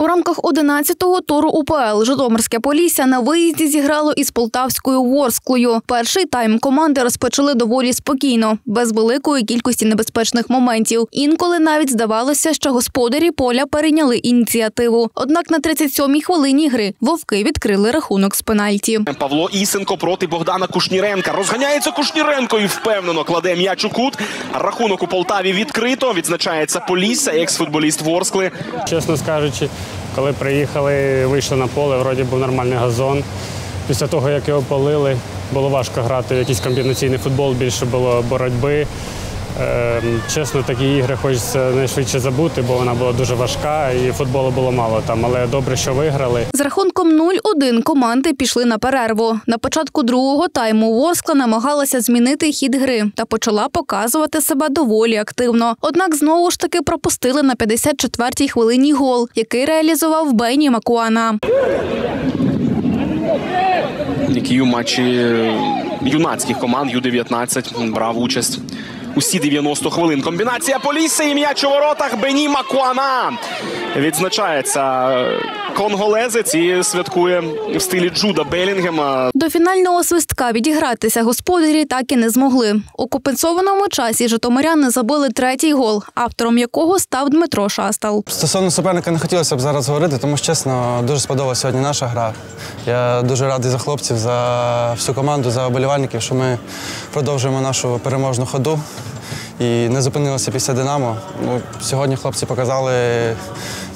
У рамках 11-го туру УПЛ Житомирське Полісся на виїзді зіграло із полтавською Ворсклою. Перший тайм команди розпочали доволі спокійно, без великої кількості небезпечних моментів. Інколи навіть здавалося, що господарі поля перейняли ініціативу. Однак на 37-й хвилині гри вовки відкрили рахунок з пенальті. Павло Ісенко проти Богдана Кушніренка. Розганяється Кушніренко і впевнено кладе м'яч у кут. Рахунок у Полтаві відкрито. Відзначається Полісся, екс-футболіст Ворскли. Чесно скажучи, коли приїхали, вийшли на поле, вроді був нормальний газон. Після того, як його полили, було важко грати в якийсь комбінаційний футбол, більше було боротьби. Ем, Чесно, такі ігри хочеться найшвидше забути, бо вона була дуже важка і футболу було мало там. Але добре, що виграли. З рахунком 0-1 команди пішли на перерву. На початку другого тайму Ворскла намагалася змінити хід гри та почала показувати себе доволі активно. Однак знову ж таки пропустили на 54-й хвилині гол, який реалізував Бені Макуана. Які матчі юнацьких команд Ю-19 брав участь. Усі 90 хвилин. Комбінація Полісся і м'яч у воротах Бені Макуана. Відзначається конголезець і святкує в стилі Джуда Белінгема. До фінального свистка відігратися господарі так і не змогли. У компенсованому часі житомиряни забили третій гол, автором якого став Дмитро Шастал. Стосовно суперника не хотілося б зараз говорити, тому що чесно, дуже сподобалася сьогодні наша гра. Я дуже радий за хлопців, за всю команду, за оболівальників, що ми продовжуємо нашу переможну ходу і не зупинилися після Динамо. Ну, сьогодні хлопці показали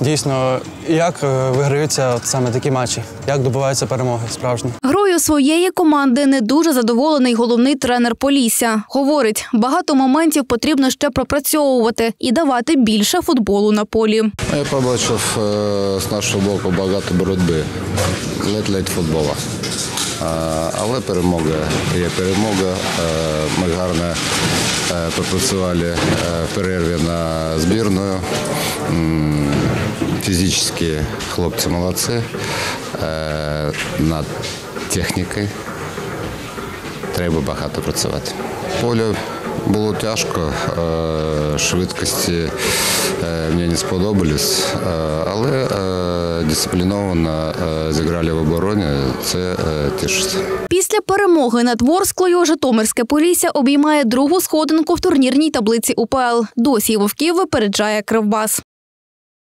дійсно, як е, виграються саме такі матчі, як добуваються перемоги справжні. Грою своєї команди не дуже задоволений головний тренер Полісся. Говорить, багато моментів потрібно ще пропрацьовувати і давати більше футболу на полі. Я побачив е, з нашого боку багато боротьби, ледь-ледь футбола. Е, Але перемога є перемога. Ми гарно попрацювали е, в перерві на збірною. М, Фізично хлопці молодці. Е, Над технікою треба багато працювати. Поле було тяжко, е, швидкості е, мені не сподобались, е, але е, дисципліновано е, зіграли в обороні, це е, тішить. Після перемоги над Ворсклою Житомирське Полісся обіймає другу сходинку в турнірній таблиці УПЛ. Досі вовків випереджає Кривбас.